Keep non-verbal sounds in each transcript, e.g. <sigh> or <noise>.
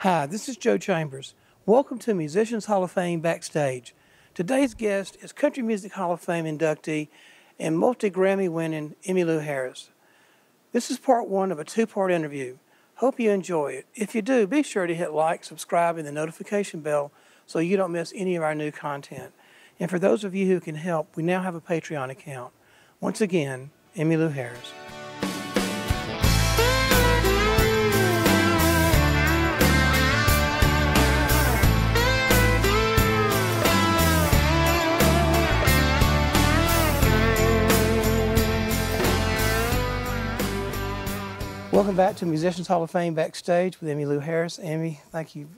Hi, this is Joe Chambers. Welcome to Musicians Hall of Fame Backstage. Today's guest is Country Music Hall of Fame inductee and multi Grammy winning Emmylou Harris. This is part one of a two part interview. Hope you enjoy it. If you do, be sure to hit like, subscribe, and the notification bell so you don't miss any of our new content. And for those of you who can help, we now have a Patreon account. Once again, Emmylou Harris. Welcome back to Musicians Hall of Fame Backstage with Emmylou Harris. Emmy, thank you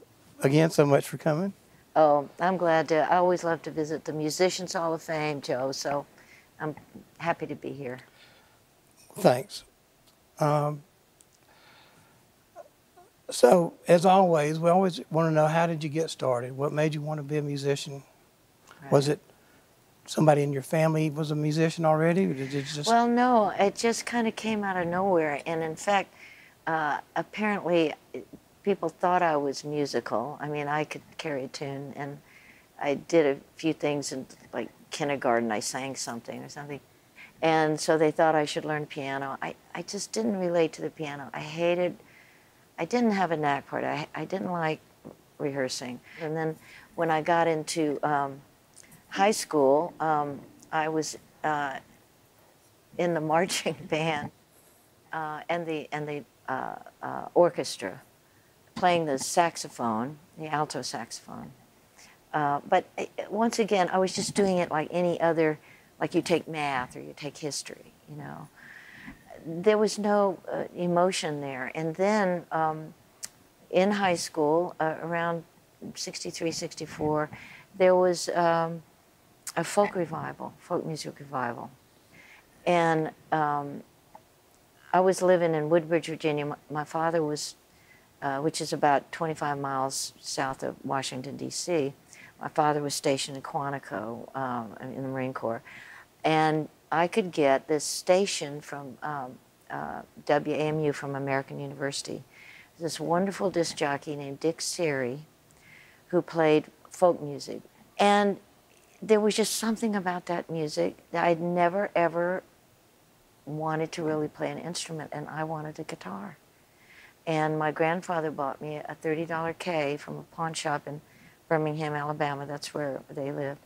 again so much for coming. Oh, I'm glad to. I always love to visit the Musicians Hall of Fame, Joe. So I'm happy to be here. Thanks. Um, so, as always, we always want to know how did you get started? What made you want to be a musician? Right. Was it somebody in your family was a musician already, just? Well, no, it just kind of came out of nowhere. And in fact, uh, apparently, people thought I was musical. I mean, I could carry a tune, and I did a few things in like kindergarten. I sang something or something. And so they thought I should learn piano. I, I just didn't relate to the piano. I hated, I didn't have a knack for it. I, I didn't like rehearsing. And then when I got into um, high school, um, I was uh, in the marching <laughs> band uh, and the, and the uh, uh orchestra playing the saxophone, the alto saxophone. Uh, but uh, once again, I was just doing it like any other, like you take math or you take history, you know. There was no uh, emotion there. And then um, in high school, around 63, 64, there was um, a folk revival, folk music revival. And um, I was living in Woodbridge, Virginia. My father was uh, which is about 25 miles south of Washington, D.C. My father was stationed in Quantico um, in the Marine Corps. And I could get this station from um, uh, WAMU from American University. This wonderful disc jockey named Dick Cerri who played folk music. And there was just something about that music that I'd never, ever wanted to really play an instrument, and I wanted a guitar. And my grandfather bought me a $30 Kay from a pawn shop in Birmingham, Alabama. That's where they lived.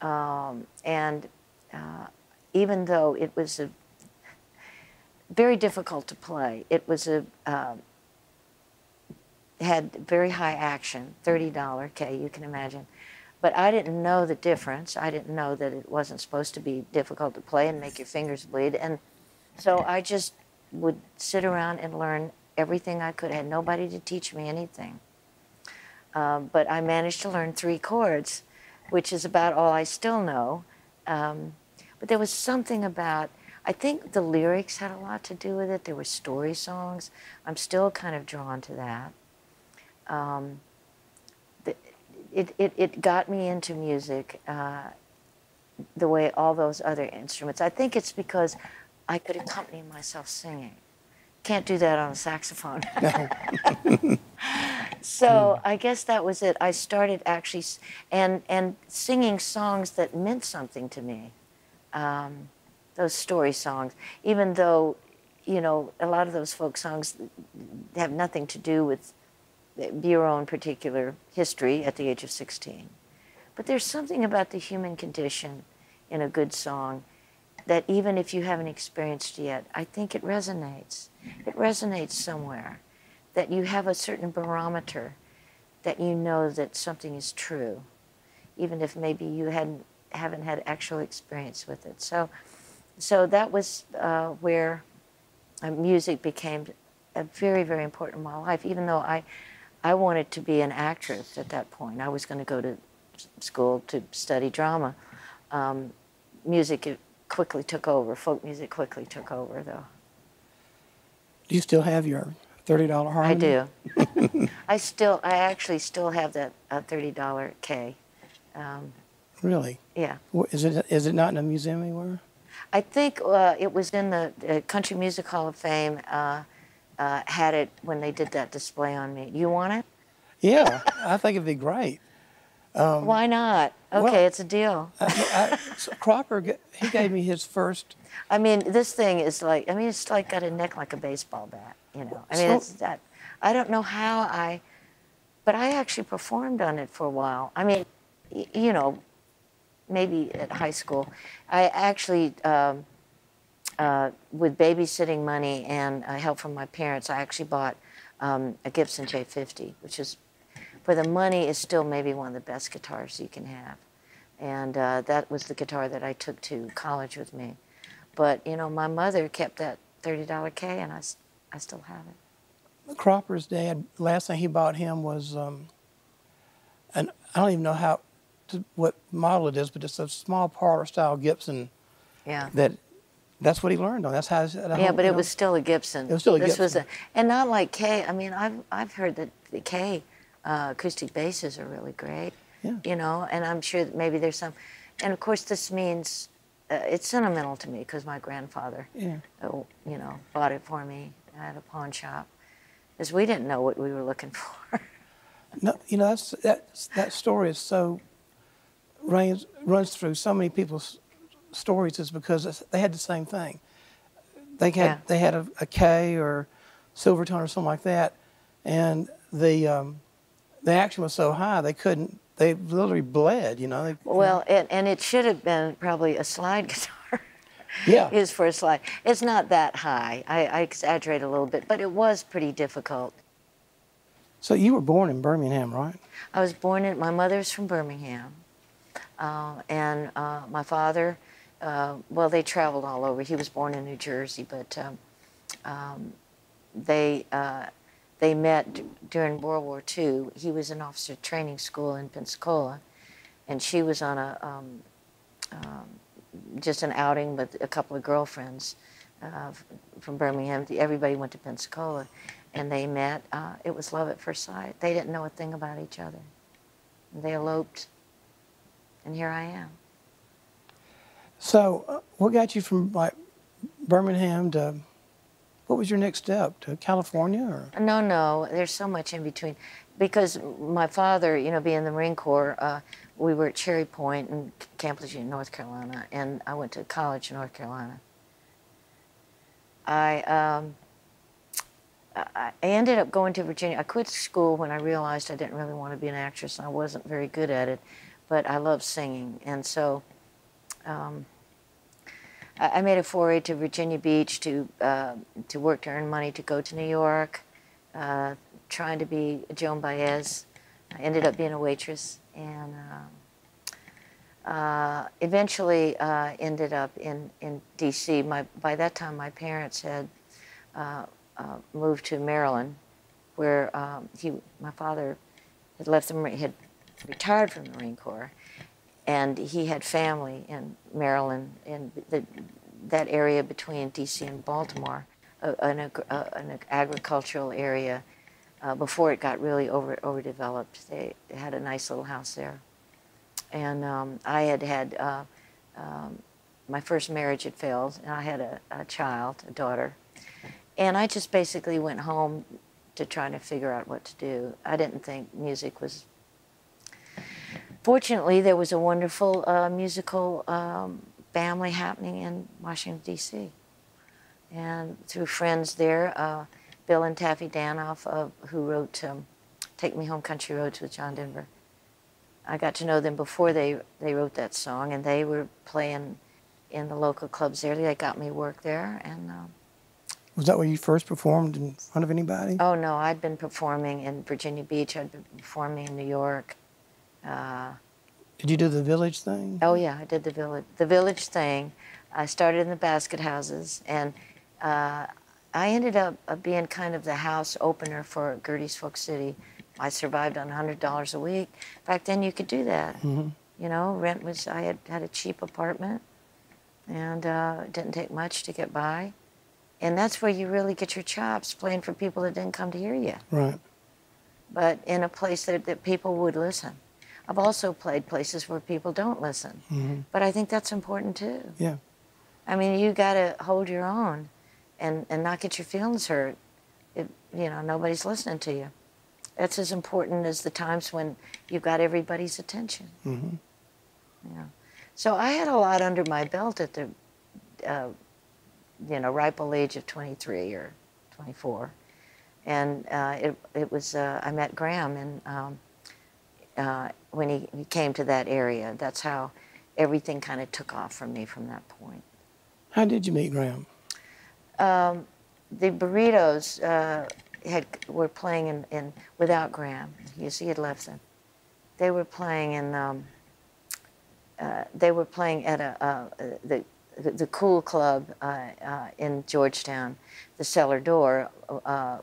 Um, and uh, even though it was a very difficult to play, it was a uh, had very high action, $30 Kay, you can imagine. But I didn't know the difference. I didn't know that it wasn't supposed to be difficult to play and make your fingers bleed. And so I just would sit around and learn everything I could. I had nobody to teach me anything. Um, but I managed to learn three chords, which is about all I still know. Um, but there was something about, I think the lyrics had a lot to do with it. There were story songs. I'm still kind of drawn to that. Um, it, it, it got me into music uh, the way all those other instruments. I think it's because I could accompany myself singing. Can't do that on a saxophone. <laughs> <laughs> so I guess that was it. I started actually and and singing songs that meant something to me. Um, those story songs, even though, you know, a lot of those folk songs have nothing to do with your own particular history at the age of 16. But there's something about the human condition in a good song that even if you haven't experienced yet, I think it resonates. It resonates somewhere that you have a certain barometer that you know that something is true, even if maybe you hadn't haven't had actual experience with it. So, so that was uh, where uh, music became a very very important in my life. Even though I I wanted to be an actress at that point, I was going to go to school to study drama. Um, music it quickly took over. Folk music quickly took over, though. Do you still have your thirty dollar harmony? I do. <laughs> I still, I actually still have that uh, thirty dollar Kay. Um, really? Yeah. Is it is it not in a museum anywhere? I think uh, it was in the, Country Music Hall of Fame. Uh, had it when they did that display on me. You want it? Yeah, I think it'd be great. Why not? Okay, well- it's a deal. I, I, so Cropper, he gave me his first. <laughs> I mean, this thing is like, I mean, it's like got a neck like a baseball bat, you know. I mean, So- it's that. I don't know how I, but I actually performed on it for a while. I mean, y- you know, maybe at high school. I actually, um, uh, with babysitting money and uh, help from my parents, I actually bought um, a Gibson J50, which is, for the money, is still maybe one of the best guitars you can have. And uh, that was the guitar that I took to college with me. But, you know, my mother kept that $30 Kay, and I, I still have it. Cropper's dad, last thing he bought him was, um, and I don't even know how, what model it is, but it's a small parlor style Gibson Yeah. that, that's what he learned on. That's how. how Yeah, but it know, was still a Gibson. It was still a this was a, and not like Kay. I mean, I've I've heard that the Kay uh, acoustic basses are really great. Yeah. You know, and I'm sure that maybe there's some, and of course this means uh, it's sentimental to me because my grandfather, Yeah. uh, you know, bought it for me at a pawn shop, because we didn't know what we were looking <laughs> for. No, you know that's that that story is so runs runs through so many people's stories is because they had the same thing. They had Yeah. they had a, a Kay or Silvertone or something like that, and the um, the action was so high they couldn't. They literally bled. You know. They, well, and, and it should have been probably a slide <laughs> guitar. yeah. is for a slide. It's not that high. I, I exaggerate a little bit, but it was pretty difficult. So you were born in Birmingham, right? I was born in, my mother's from Birmingham, uh, and uh, my father, uh, well, they traveled all over. He was born in New Jersey, but um, um, they, uh, they met during World War II. He was in officer training school in Pensacola, and she was on a, um, um, just an outing with a couple of girlfriends uh, from Birmingham. Everybody went to Pensacola, and they met. Uh, it was love at first sight. They didn't know a thing about each other. They eloped, and here I am. So uh, what got you from like Birmingham to what was your next step to California or? No, no, there's so much in between. Because my father, you know, being in the Marine Corps, uh, we were at Cherry Point in Camp Lejeune, North Carolina, and I went to college in North Carolina. I, um, I ended up going to Virginia. I quit school when I realized I didn't really want to be an actress, and I wasn't very good at it, but I loved singing, and so um, I made a foray to Virginia Beach to uh, to work to earn money to go to New York, uh, trying to be Joan Baez. I ended up being a waitress and uh, uh, eventually uh, ended up in, in D.C. My, by that time, my parents had uh, uh, moved to Maryland, where um, he, my father had left the had retired from the Marine Corps, and he had family in Maryland in the, that area between D.C. and Baltimore, an, an agricultural area. Uh, before it got really over overdeveloped, they had a nice little house there, and um, I had had uh, um, my first marriage had failed, and I had a, a child, a daughter, and I just basically went home to trying to figure out what to do. I didn't think music was fortunately, there was a wonderful uh, musical um, family happening in Washington, D.C. And through friends there, uh, Bill and Taffy Danoff, uh, who wrote um, Take Me Home Country Roads with John Denver, I got to know them before they, they wrote that song, and they were playing in the local clubs there. They got me work there, and um, Was that where you first performed in front of anybody? oh no, I'd been performing in Virginia Beach, I'd been performing in New York. Uh, Did you do the village thing? Oh yeah, I did the village the village thing. I started in the basket houses, and uh, I ended up uh, being kind of the house opener for Gerde's Folk City. I survived on hundred dollars a week. Back then, you could do that. Mhm. You know, rent was I had had a cheap apartment, and uh, it didn't take much to get by. And that's where you really get your chops playing for people that didn't come to hear you Right. but in a place that, that people would listen. I've also played places where people don't listen, Mhm. but I think that's important too. Yeah. I mean, you got to hold your own and, and not get your feelings hurt If, you know, nobody's listening to you. That's as important as the times when you've got everybody's attention. hmm Yeah. So I had a lot under my belt at the, uh, you know, ripe old age of 23 or 24. And uh, it, it was, uh, I met Graham and um, uh, when he, he came to that area. That's how everything kind of took off for me from that point. How did you meet Graham? Um, the burritos uh, had were playing in, in without Graham. You see, he had left them. They were playing in. Um, uh, they were playing at a uh, the the Cool Club uh, uh, in Georgetown, the cellar door. Uh,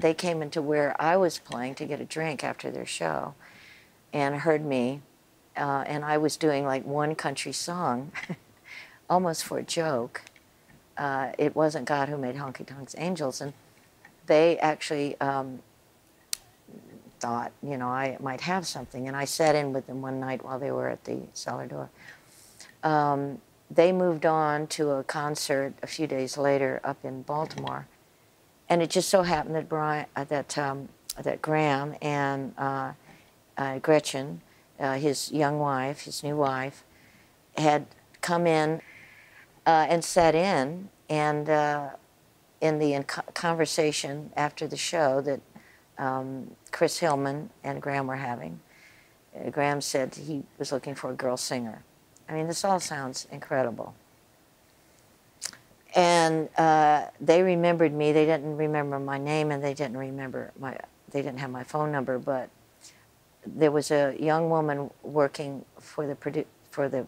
they came into where I was playing to get a drink after their show, and heard me, and I was doing like one country song, <laughs> almost for a joke uh, it wasn't God who made honky tonks angels, and they actually um, thought, you know, I might have something. And I sat in with them one night while they were at the cellar door. Um, they moved on to a concert a few days later up in Baltimore, and it just so happened that Brian, uh, that um, that Graham and uh, uh, Gretchen, uh, his young wife, his new wife, had come in uh, and sat in. And uh, in the in conversation after the show that um, Chris Hillman and Graham were having, uh, Graham said he was looking for a girl singer. I mean, this all sounds incredible. And uh, they remembered me. They didn't remember my name, and they didn't remember my. They didn't have my phone number, but there was a young woman working for the produ- for the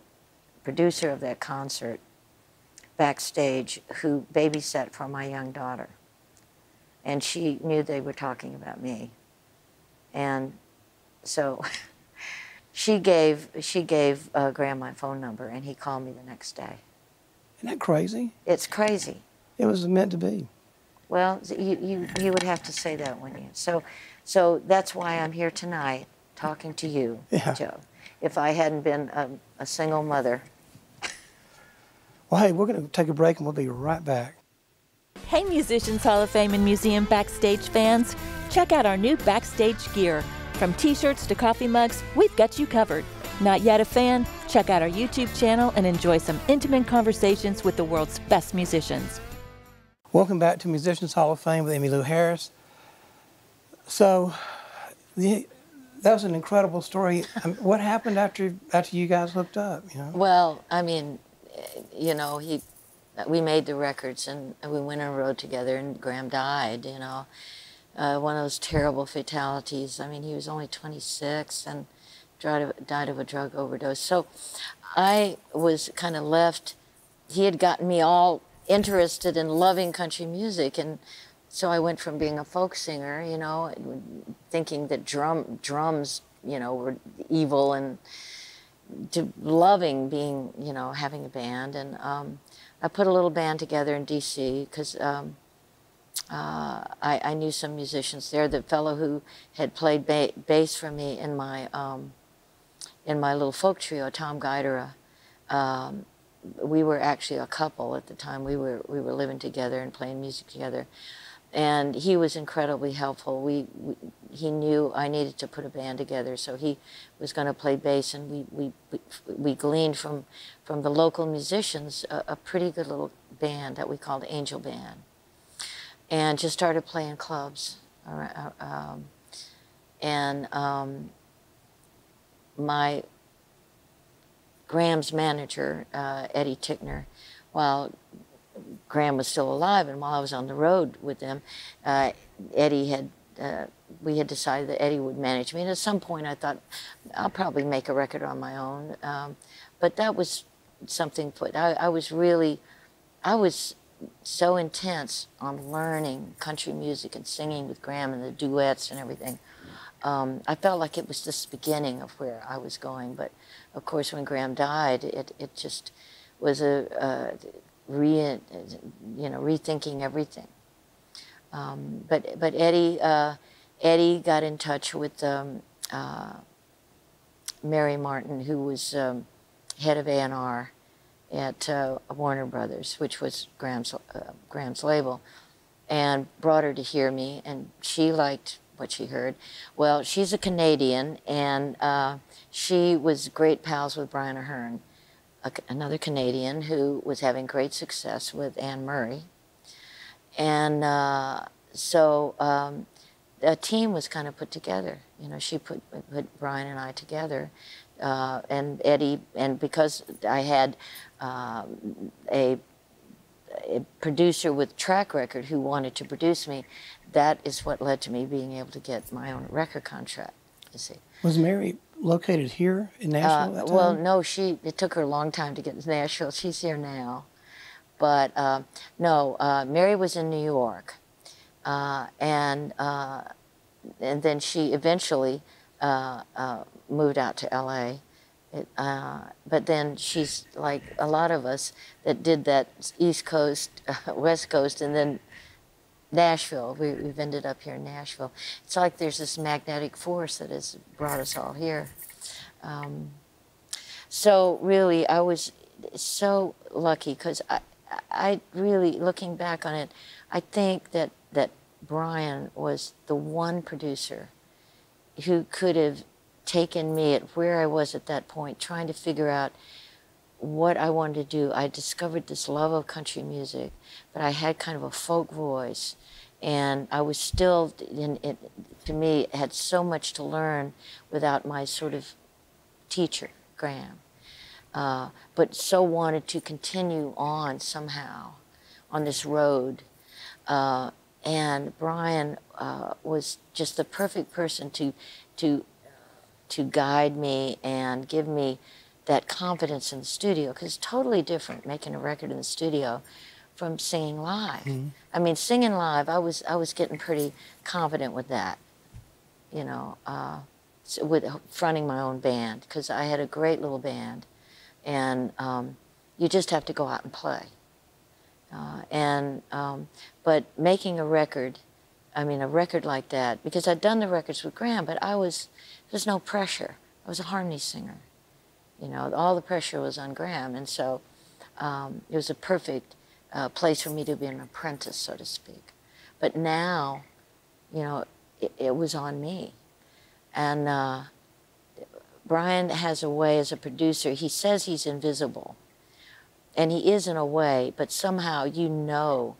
producer of that concert backstage who babysat for my young daughter. And she knew they were talking about me. And so <laughs> she gave, she gave uh, Graham my phone number, and he called me the next day. Isn't that crazy? It's crazy. It was meant to be. Well, you, you, you would have to say that, wouldn't you? So, so that's why I'm here tonight talking to you, Yeah. Joe. If I hadn't been a, a single mother, Well, hey, we're going to take a break and we'll be right back. Hey, Musicians Hall of Fame and Museum Backstage fans, check out our new backstage gear. From t shirts to coffee mugs, we've got you covered. Not yet a fan? Check out our YouTube channel and enjoy some intimate conversations with the world's best musicians. Welcome back to Musicians Hall of Fame with Emmylou Harris. So, the, that was an incredible story. Um, what happened after after you guys hooked up? You know. Well, I mean, you know, he, we made the records and we went on road together, and Graham died. You know, uh, one of those terrible fatalities. I mean, he was only 26 and died of, died of a drug overdose. So, I was kind of left. He had gotten me all interested in loving country music, and so I went from being a folk singer, you know, thinking that drum drums, you know, were evil and to loving being, you know, having a band. And um, I put a little band together in D.C. because um, uh, I, I, knew some musicians there. The fellow who had played ba bass for me in my um, in my little folk trio, Tom Guidera, um, we were actually a couple at the time. We were we were living together and playing music together and he was incredibly helpful. We, we, he knew I needed to put a band together, so he was going to play bass, and we we, we, we gleaned from from the local musicians a, a, pretty good little band that we called Angel Band, and just started playing clubs. Um, and um, my Graham's manager, uh, Eddie Tickner, while Graham was still alive, and while I was on the road with them, uh, Eddie had uh, we had decided that Eddie would manage me. And at some point, I thought I'll probably make a record on my own. Um, but that was something. Put I, I was really, I was so intense on learning country music and singing with Graham and the duets and everything. Um, I felt like it was just the beginning of where I was going. But of course, when Graham died, it it just was a, a re, you know, rethinking everything. Um, but but Eddie uh, Eddie got in touch with um, uh, Mary Martin, who was um, head of A&R at uh, Warner Brothers, which was Graham's uh, Graham's label, and brought her to hear me, and she liked what she heard. Well, she's a Canadian, and uh, she was great pals with Brian Ahern, a, another Canadian who was having great success with Anne Murray. And uh, so um, a team was kind of put together. You know, she put, put Brian and I together. Uh, and Eddie, and because I had um, a a producer with track record who wanted to produce me, that is what led to me being able to get my own record contract. You see. Was Mary located here in Nashville? Uh, well, no, she. It took her a long time to get to Nashville. She's here now, but uh, no, uh, Mary was in New York, uh, and uh, and then she eventually uh, moved out to L.A. It, uh, but then she's like a lot of us that did that East Coast, uh, <laughs> West Coast, and then Nashville. We, have ended up here in Nashville. It's like there's this magnetic force that has brought us all here. Um, so really, I was so lucky because I, I really, looking back on it, I think that that Brian was the one producer who could have taken me at where I was at that point, trying to figure out what I wanted to do. I discovered this love of country music, but I had kind of a folk voice. And I was still, in, in, to me, had so much to learn without my sort of teacher, Graham. Uh, but so wanted to continue on somehow on this road. Uh, and Brian uh, was just the perfect person to, to to guide me and give me that confidence in the studio because it's totally different making a record in the studio from singing live. Mm-hmm. I mean, singing live, I was I was getting pretty confident with that, you know, uh, with fronting my own band because I had a great little band, and um, you just have to go out and play. Uh, and um, but making a record, I mean, a record like that because I'd done the records with Graham, but I was there's no pressure. I was a harmony singer. You know, all the pressure was on Graham, and so um, it was a perfect uh, place for me to be an apprentice, so to speak. But now, you know, it, it was on me. And uh, Brian has a way as a producer, he says he's invisible. And he is in a way, but somehow you know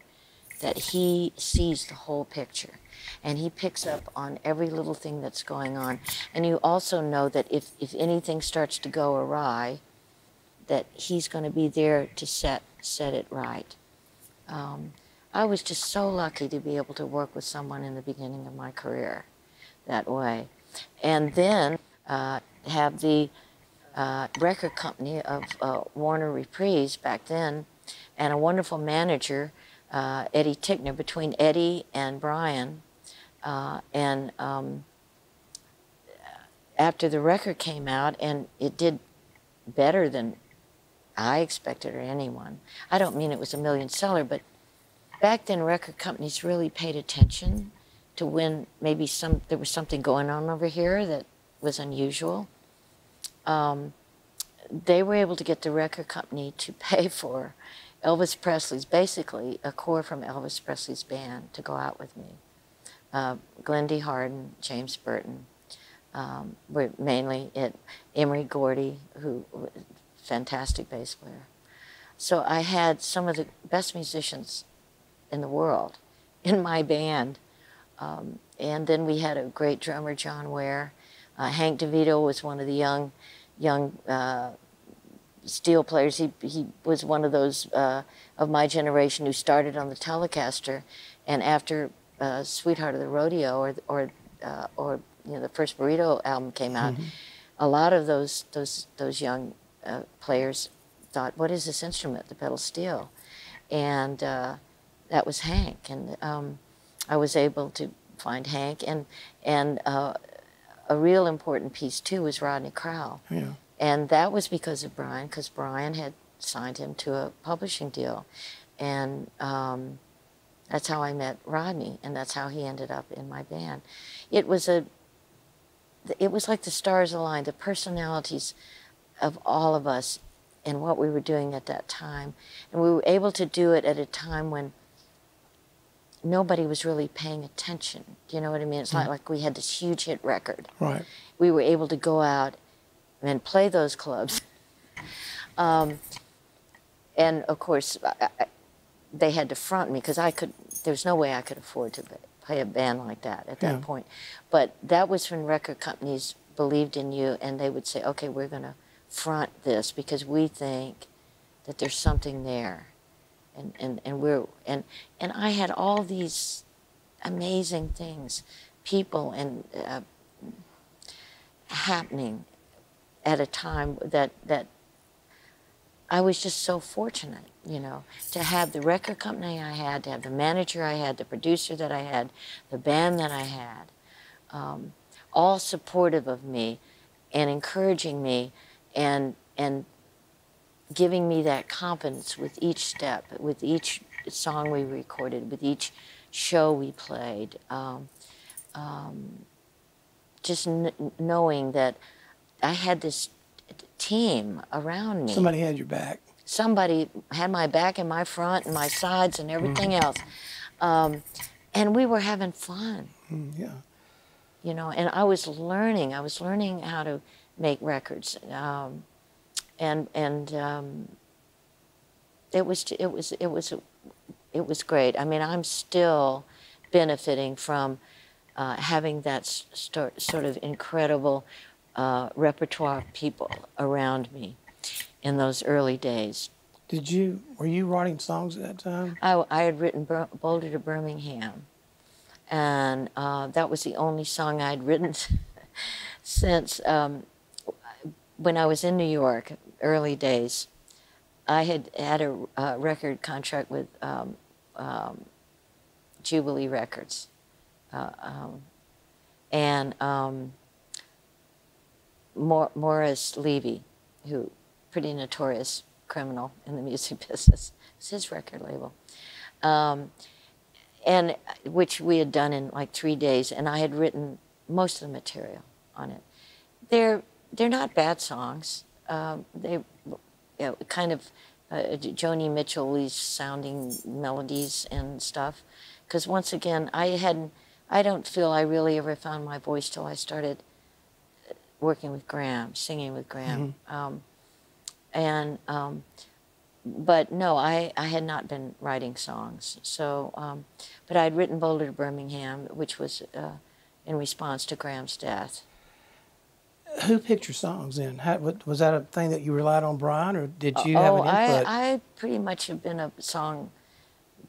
that he sees the whole picture and he picks up on every little thing that's going on. And you also know that if, if anything starts to go awry, that he's going to be there to set set it right. Um, I was just so lucky to be able to work with someone in the beginning of my career that way, and then uh, have the uh, record company of uh, Warner Reprise back then, and a wonderful manager, uh, Eddie Tickner. Between Eddie and Brian, uh, and um, after the record came out, and it did better than I expected or anyone. I don't mean it was a million seller, but back then record companies really paid attention to when maybe some there was something going on over here that was unusual. Um, they were able to get the record company to <laughs> pay for Elvis Presley's basically a core from Elvis Presley's band to go out with me uh, Glen D. Hardin, James Burton, um, were mainly it. Emory Gordy, who fantastic bass player. So I had some of the best musicians in the world <laughs> in my band. Um, and then we had a great drummer, John Ware. Uh, Hank DeVito was one of the young, young uh, steel players. He, he was one of those uh, of my generation who started on the Telecaster. And after uh, "Sweetheart of the Rodeo" or or uh, or you know the first Burrito album came out, mm-hmm. a lot of those those those young uh, players thought, "What is this instrument? The pedal steel," and uh, that was Hank, and um, I was able to find Hank, and and uh, a real important piece too was Rodney Crowell, yeah. And that was because of Brian, because Brian had signed him to a publishing deal, and um, that's how I met Rodney, and that's how he ended up in my band. It was a, it was like the stars aligned. The personalities of all of us and what we were doing at that time, and we were able to do it at a time when nobody was really paying attention. Do you know what I mean? It's not like we had this huge hit record. Right. We were able to go out and play those clubs. um, and of course, I, I, they had to front me because I could. There's no way I could afford to play a band like that at that Yeah. point. But that was when record companies believed in you, and they would say, "Okay, we're going to front this because we think that there's something there." and and and we're and and I had all these amazing things, people and uh, happening at a time that that I was just so fortunate, you know, to have the record company I had, to have the manager I had, the producer that I had, the band that I had, um, all supportive of me and encouraging me and and giving me that confidence with each step, with each song we recorded, with each show we played. Um, um, just kn- knowing that I had this team around me. Somebody had your back. Somebody had my back and my front and my sides and everything else. Um, and we were having fun Mm, yeah. you know and i was learning i was learning how to make records um, and and um, it was it was it was it was great i mean i'm still benefiting from uh, having that sort of incredible uh, repertoire of people around me in those early days Did you were you writing songs at that time? I, I had written Bir- Boulder to Birmingham, and uh, that was the only song I'd written <laughs> since um, when I was in New York, early days. I had had a, uh record contract with um, um, Jubilee Records, uh, um, and um, Mor- Morris Levy, who pretty notorious criminal in the <laughs> music business. It's his record label. Um, and which we had done in like three days, and I had written most of the material on it. They're they're not bad songs. Um, they you know, kind of uh, Joni Mitchell sounding melodies and stuff. Because once again, I hadn't. I don't feel I really ever found my voice till I started working with Graham, singing with Graham. Um, and um, but no, I, I had not been writing songs. So, um, but I had written Boulder to Birmingham, which was uh, in response to Graham's death. Who picked your songs then? How, what, was that a thing that you relied on Brian, or did you oh, have an input? I, I pretty much have been a song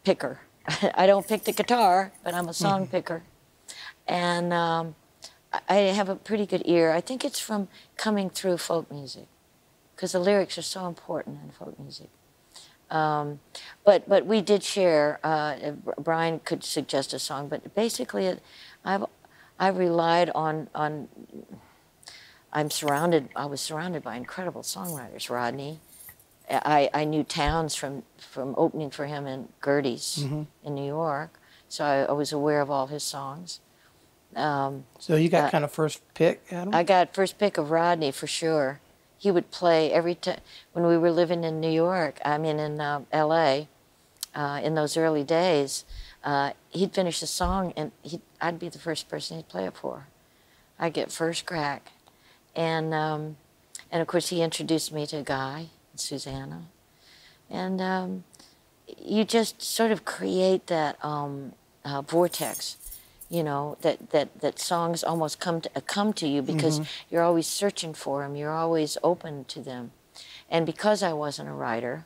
picker. <laughs> I don't pick the guitar, but I'm a song Mm-hmm. picker. And um, I- have a pretty good ear. I think it's from coming through folk music, because the lyrics are so important in folk music. Um, but but we did share. Uh, Brian could suggest a song, but basically, it, I've I relied on on. I'm surrounded. I was surrounded by incredible songwriters. Rodney, I, I knew Townes from from opening for him in Gerde's in New York, so I, I was aware of all his songs. Um, so you got uh, kind of first pick at 'em? I got first pick of Rodney for sure. He would play every time when we were living in New York. I mean, in uh, L.A. Uh, in those early days, uh, he'd finish a song and he'd, I'd be the first person he'd play it for. I'd get first crack, and um, and of course he introduced me to a Guy and Susanna, and um, you just sort of create that um, uh, vortex you know that that that songs almost come to uh, come to you because you're always searching for them you're always open to them. And because i wasn't a writer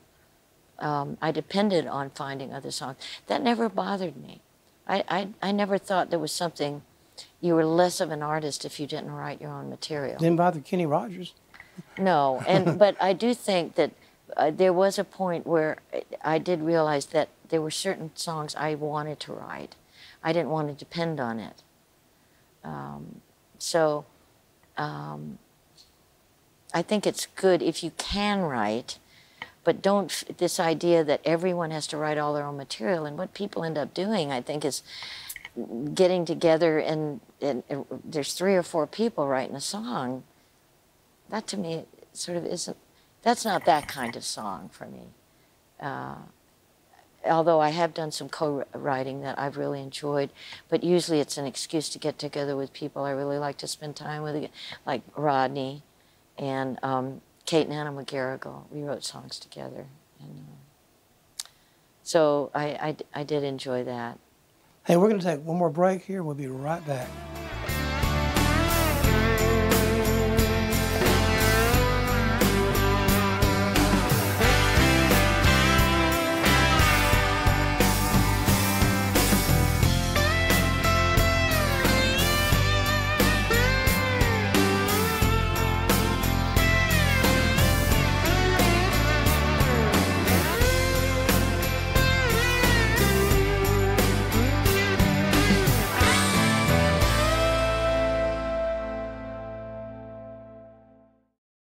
um, i depended on finding other songs. That never bothered me. I, I i never thought there was something you were less of an artist if you didn't write your own material. Didn't bother Kenny Rogers. no, and <laughs> but I do think that uh, there was a point where I did realize that there were certain songs I wanted to write. I didn't want to depend on it. Um, so um, I think it's good if you can write, but don't this idea that everyone has to write all their own material. And what people end up doing, I think, is getting together and, and, and there's three or four people writing a song that to me sort of isn't that's not that kind of song for me uh, although I have done some co-writing that I've really enjoyed, but usually it's an excuse to get together with people I really like to spend time with, like Rodney and um, Kate and Anna McGarrigle. We wrote songs together. And, uh, so I, I, I did enjoy that. Hey, we're going to take one more break here. We'll be right back.